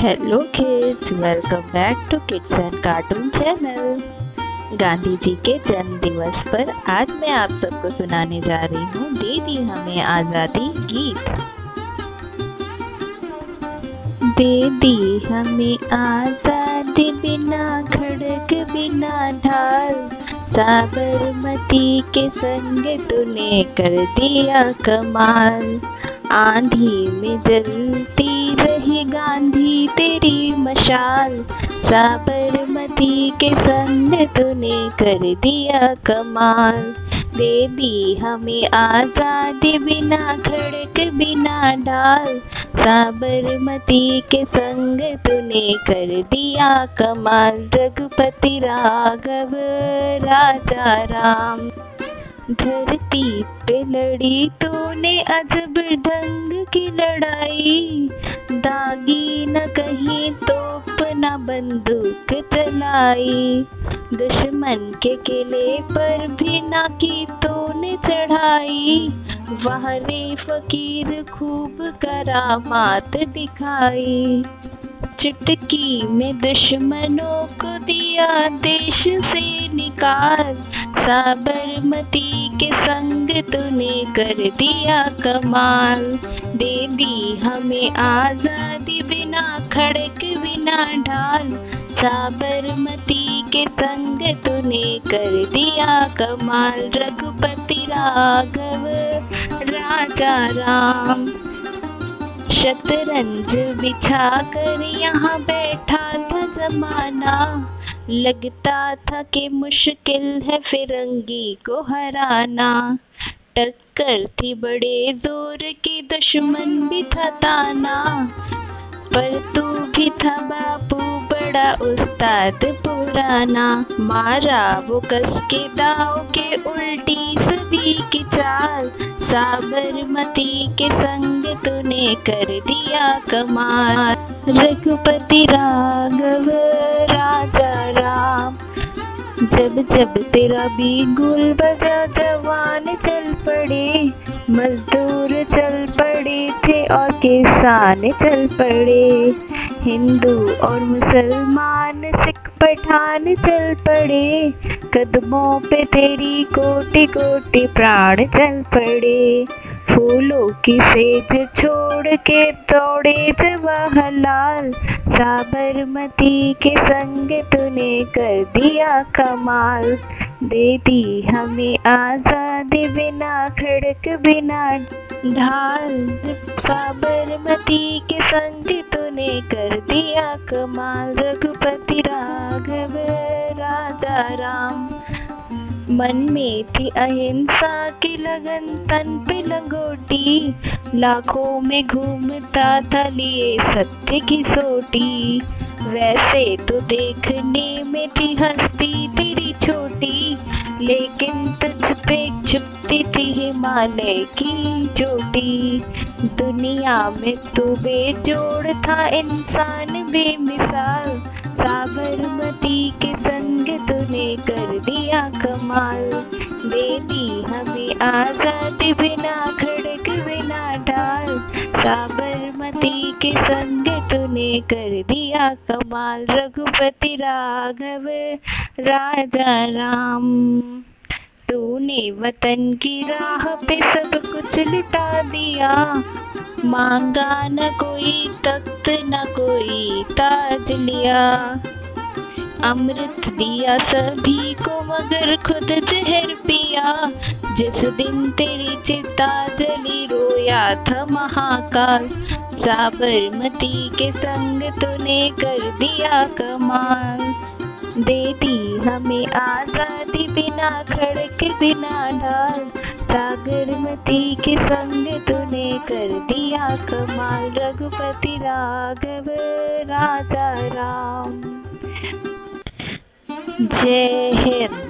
Hello kids welcome back to kids and cartoon channel Gandhi ji के जन्म दिवस पर आज मैं आप सबको सुनाने जा रही हूँ दे दी हमें आज़ादी गीत। दे दी हमें आज़ादी बिना खड़क, बिना ढाल, साबरमती के संग तूने कर दिया कमाल। आंधी में जलती गांधी, तेरी मशाल। साबरमती के संग तूने कर दिया कमाल। दे दी हमें आज़ादी बिना, खड़क बिना डाल। साबरमती के संग तूने कर दिया कमाल। रघुपति राघव, राजा राम। धरती पे लड़ी तूने अजब ढंग की लड़ाई। दागी न कहीं, तोप न बंदूक चलाई। दुश्मन के किले पर भी ना की तूने चढ़ाई। वहाँ रे फकीर खूब करामात दिखाई। चुटकी में दुश्मनों को दिया देश से निकाल। साबरमती के संग तूने कर दिया कमाल। दे दी हमें आज़ादी बिना, खड़क बिना ढाल। साबरमती के संग तूने कर दिया कमाल। रघुपति राघव, राजा राम। शतरंज बिछा कर यहाँ बैठा था जमाना। लगता था कि मुश्किल है फिरंगी को हराना। टक्कर थी बड़े ज़ोर की, दुश्मन भी था ताना। पर तू भी था बापू बड़ा उस्ताद पुराना। मारा वो कस के दाव के उल्टी सभी की चाल। साबरमती के संग तूने कर दिया कमाल। रघुपति राघव, राजा जब जब तेरा भी गुल बजा, जवान चल पड़े। मजदूर चल पड़े थे और किसान चल पड़े। हिंदू और मुसलमान, सिख पठान चल पड़े। कदमों पे तेरी कोटि कोटि प्राण चल पड़े। फूलों की सेज छोड़ के दौड़े जवाहरलाल साबरमती के संग तूने कर दिया कमाल। दे दी हमें आज़ादी बिना, खड़क बिना ढाल। साबरमती के संग तूने कर दिया कमाल। रघुपति राघव, राजा राम। मन में थी अहिंसा की लगन, तन पे लंगोटी। लाखों में घूमता था लिए सत्य की सोटी। वैसे तो देखने में थी हस्ती तेरी छोटी, लेकिन तुझ पे छुपती थी हिमालय की चोटी। दुनिया में तू बेजोड़ था इंसान बेमिसाल। साबरमती के संग कमाल दे दी हमें आज़ादी बिना, खड़क बिना ढाल। साबरमती के संग तूने कर दिया कमाल, रघुपति राघव, राजा राम। तूने वतन की राह पे सब कुछ लुटा दिया। मांगा न कोई, तख्त न कोई, ताज लिया। अमृत दिया सभी को मगर खुद जहर पिया। जिस दिन तेरी चिता जली रोया था महाकाल, साबरमती के संग तूने कर दिया कमाल। दे दी हमें आज़ादी बिना, खड़क बिना ढाल। सागरमती के संग तूने कर दिया कमाल। रघुपति राघव राजा राम। जय हिंद